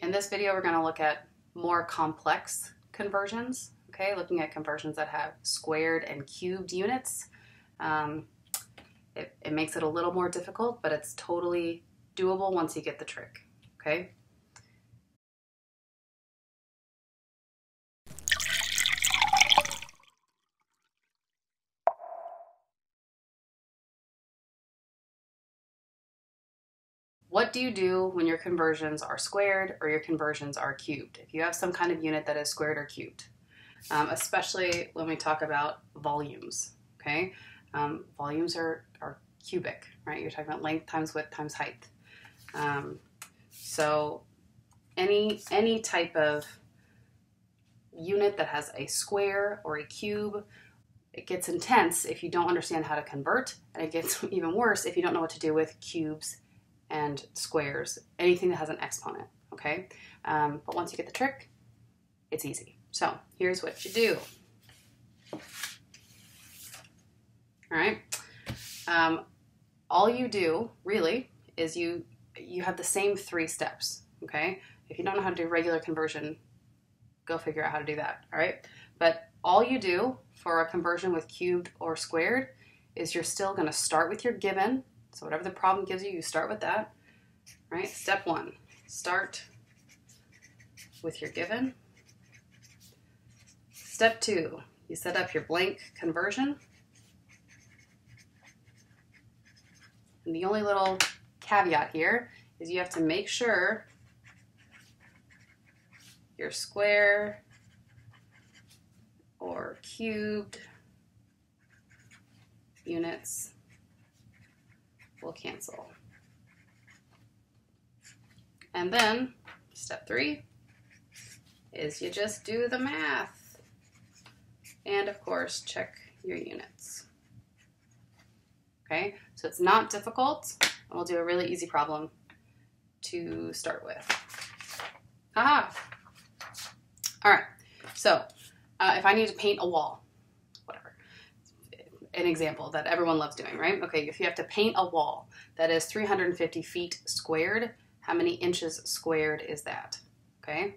In this video, we're going to look at more complex conversions, okay? Looking at conversions that have squared and cubed units. Um, it, it makes it a little more difficult, but it's totally doable once you get the trick, okay? What do you do when your conversions are squared or your conversions are cubed? If you have some kind of unit that is squared or cubed, um, especially when we talk about volumes, okay? Um, volumes are, are cubic, right? You're talking about length times width times height. Um, so any, any type of unit that has a square or a cube, it gets intense if you don't understand how to convert, and it gets even worse if you don't know what to do with cubes and squares, anything that has an exponent, okay? Um, but once you get the trick, it's easy. So here's what you do. All right. Um, all you do really is you you have the same three steps. Okay. If you don't know how to do regular conversion, go figure out how to do that. All right. But all you do for a conversion with cubed or squared is you're still going to start with your given so whatever the problem gives you, you start with that, right? Step one, start with your given. Step two, you set up your blank conversion. And the only little caveat here is you have to make sure your square or cubed units will cancel. And then step three is you just do the math. And of course, check your units. Okay, so it's not difficult. We'll do a really easy problem to start with. Aha! All right, so uh, if I need to paint a wall, an example that everyone loves doing, right? Okay, if you have to paint a wall that is 350 feet squared, how many inches squared is that? Okay,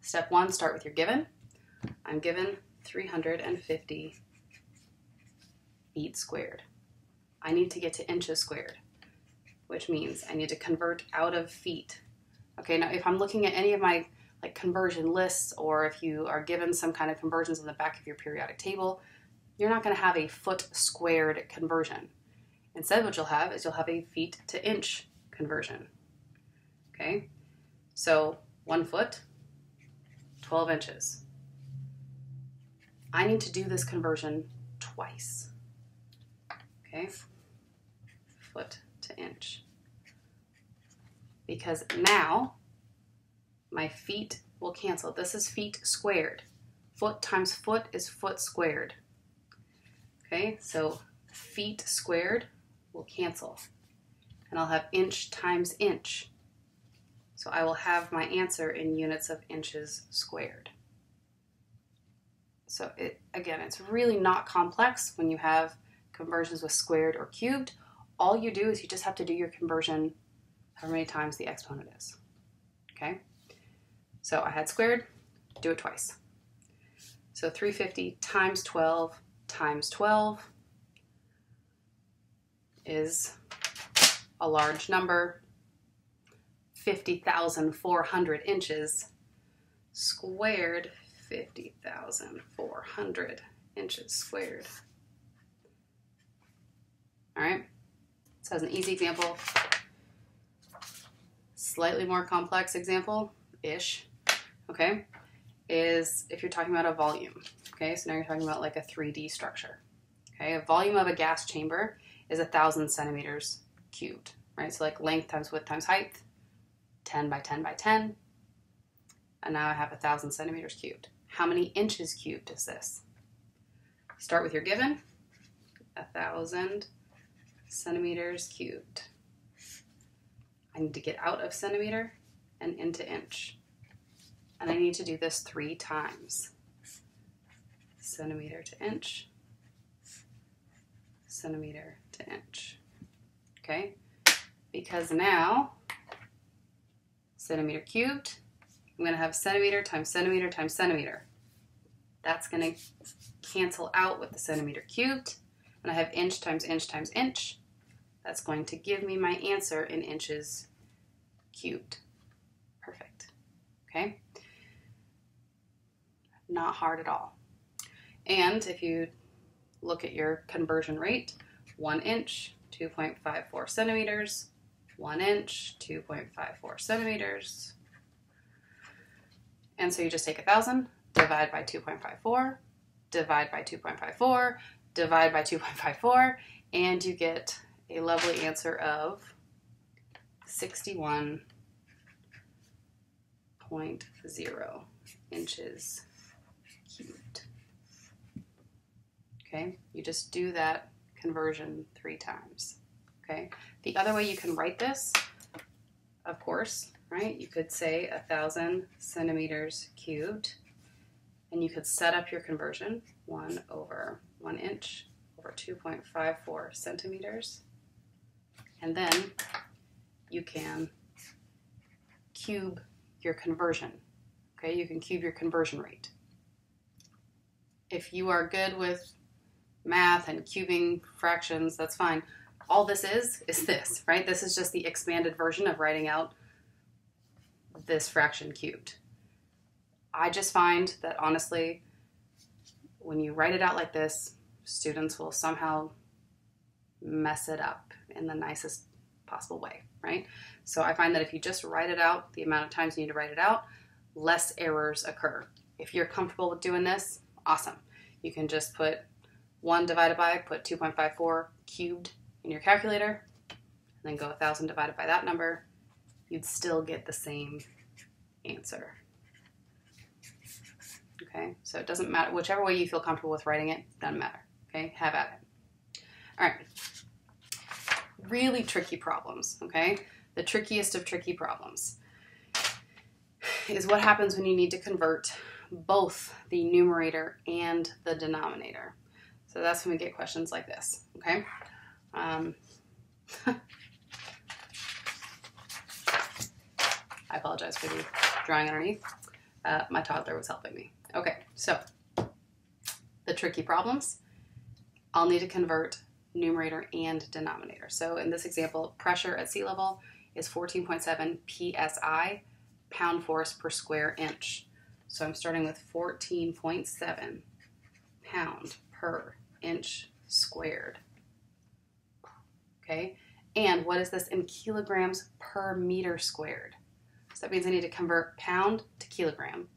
step one, start with your given. I'm given 350 feet squared. I need to get to inches squared, which means I need to convert out of feet. Okay, now if I'm looking at any of my like conversion lists or if you are given some kind of conversions on the back of your periodic table, you're not going to have a foot squared conversion. Instead, what you'll have is you'll have a feet to inch conversion. Okay, so one foot, 12 inches. I need to do this conversion twice. Okay, foot to inch. Because now my feet will cancel. This is feet squared. Foot times foot is foot squared. Okay, so feet squared will cancel. And I'll have inch times inch. So I will have my answer in units of inches squared. So it, again, it's really not complex when you have conversions with squared or cubed. All you do is you just have to do your conversion however many times the exponent is. Okay? So I had squared, do it twice. So 350 times 12 times 12 is a large number. 50,400 inches squared, 50,400 inches squared. All right, so as an easy example, slightly more complex example-ish, okay, is if you're talking about a volume. Okay, so now you're talking about like a 3D structure. Okay, a volume of a gas chamber is a thousand centimeters cubed, right? So like length times width times height, 10 by 10 by 10. And now I have a thousand centimeters cubed. How many inches cubed is this? Start with your given, a thousand centimeters cubed. I need to get out of centimeter and into inch. And I need to do this three times centimeter to inch, centimeter to inch. Okay, because now centimeter cubed I'm going to have centimeter times centimeter times centimeter. That's going to cancel out with the centimeter cubed. And I have inch times inch times inch. That's going to give me my answer in inches cubed. Perfect. Okay? Not hard at all. And if you look at your conversion rate, one inch, 2.54 centimeters, one inch, 2.54 centimeters. And so you just take a thousand, divide by 2.54, divide by 2.54, divide by 2.54, and you get a lovely answer of 61.0 inches cubed. Okay, you just do that conversion three times. Okay, the other way you can write this, of course, right? You could say a thousand centimeters cubed, and you could set up your conversion one over one inch over 2.54 centimeters, and then you can cube your conversion. Okay, you can cube your conversion rate. If you are good with math and cubing fractions, that's fine. All this is, is this, right? This is just the expanded version of writing out this fraction cubed. I just find that honestly, when you write it out like this, students will somehow mess it up in the nicest possible way, right? So I find that if you just write it out, the amount of times you need to write it out, less errors occur. If you're comfortable with doing this, awesome. You can just put 1 divided by, put 2.54 cubed in your calculator, and then go 1,000 divided by that number, you'd still get the same answer. Okay, so it doesn't matter, whichever way you feel comfortable with writing it, doesn't matter. Okay, have at it. All right, really tricky problems, okay? The trickiest of tricky problems is what happens when you need to convert both the numerator and the denominator. So that's when we get questions like this, okay? Um, I apologize for the drawing underneath. Uh, my toddler was helping me. Okay, so the tricky problems. I'll need to convert numerator and denominator. So in this example, pressure at sea level is 14.7 psi, pound force per square inch. So I'm starting with 14.7 pound per inch squared. Okay, and what is this in kilograms per meter squared? So that means I need to convert pound to kilogram.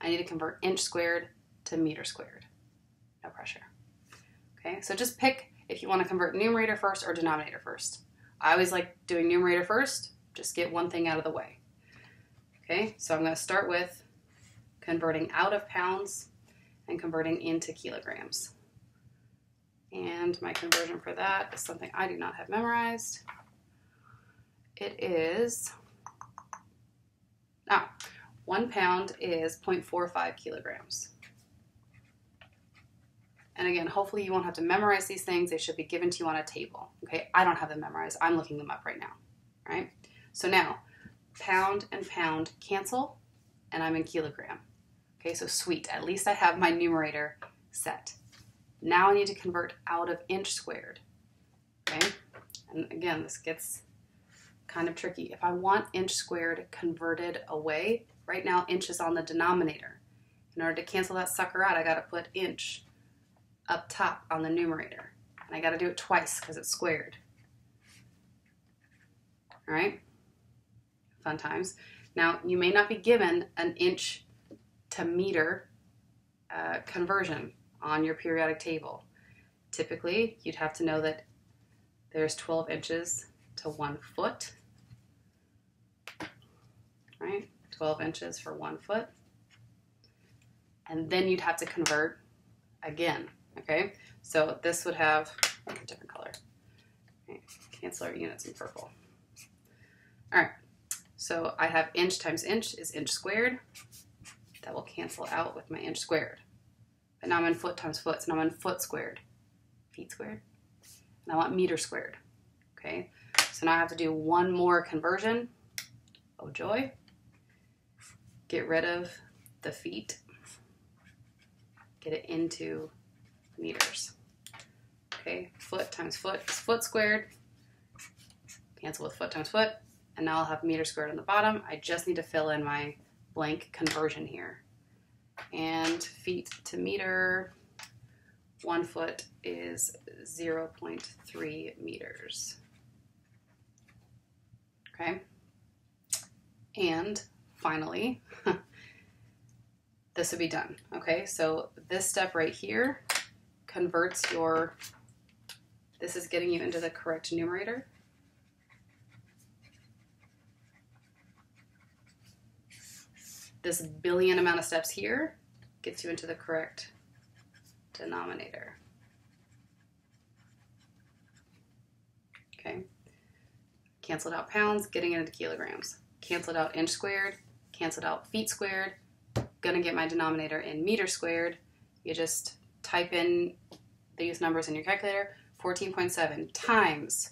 I need to convert inch squared to meter squared. No pressure. Okay, so just pick if you want to convert numerator first or denominator first. I always like doing numerator first, just get one thing out of the way. Okay, so I'm going to start with converting out of pounds and converting into kilograms. And my conversion for that is something I do not have memorized. It is, ah, one pound is 0.45 kilograms. And again, hopefully you won't have to memorize these things. They should be given to you on a table. Okay, I don't have them memorized. I'm looking them up right now. Right? So now, pound and pound cancel, and I'm in kilogram. Okay, so sweet. At least I have my numerator set. Now I need to convert out of inch squared. Okay, and again, this gets kind of tricky. If I want inch squared converted away, right now inch is on the denominator. In order to cancel that sucker out, I got to put inch up top on the numerator. And I got to do it twice because it's squared. All right? Fun times. Now, you may not be given an inch to meter uh, conversion on your periodic table. Typically, you'd have to know that there's 12 inches to one foot, right? 12 inches for one foot. And then you'd have to convert again Okay, so this would have a different color. Okay. Cancel our units in purple. All right, so I have inch times inch is inch squared. That will cancel out with my inch squared. But now I'm in foot times foot, so now I'm in foot squared. Feet squared. And I want meter squared. Okay, so now I have to do one more conversion. Oh joy. get rid of the feet, get it into meters. Okay, foot times foot is foot squared. Cancel with foot times foot. And now I'll have meter squared on the bottom. I just need to fill in my blank conversion here. And feet to meter, one foot is 0.3 meters. Okay. And finally, this would be done. Okay, so this step right here converts your, this is getting you into the correct numerator. This billion amount of steps here gets you into the correct denominator. Okay. Canceled out pounds, getting into kilograms. Canceled out inch squared, canceled out feet squared. Gonna get my denominator in meter squared. You just type in these numbers in your calculator. 14.7 times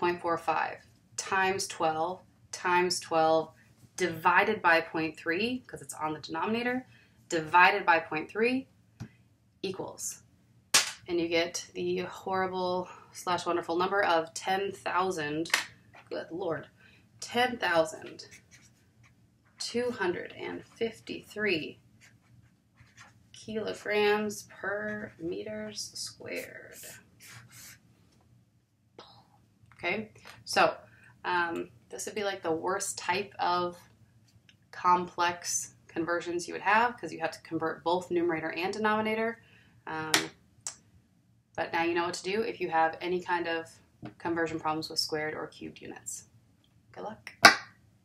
0.45 times 12 times 12 divided by 0.3, because it's on the denominator, divided by 0.3 equals. And you get the horrible slash wonderful number of 10,000, good lord, 10,253 kilograms per meters squared. Okay, so um, this would be like the worst type of complex conversions you would have because you have to convert both numerator and denominator. Um, but now you know what to do if you have any kind of conversion problems with squared or cubed units. Good luck.